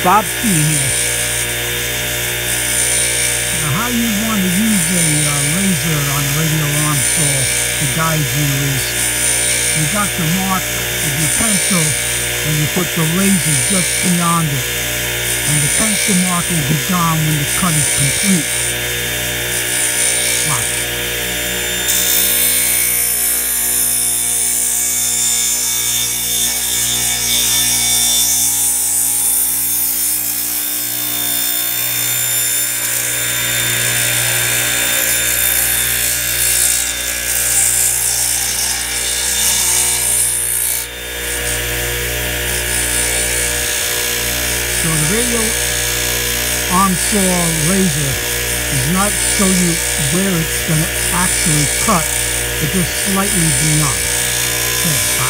Bob C here. Now, how you want to use a uh, laser on a radial arm saw to guide you is you got the mark with your pencil and you put the laser just beyond it. And the pencil mark will be gone when the cut is complete. So the radial arm saw laser does not show you where it's going to actually cut, but just slightly beyond. Okay,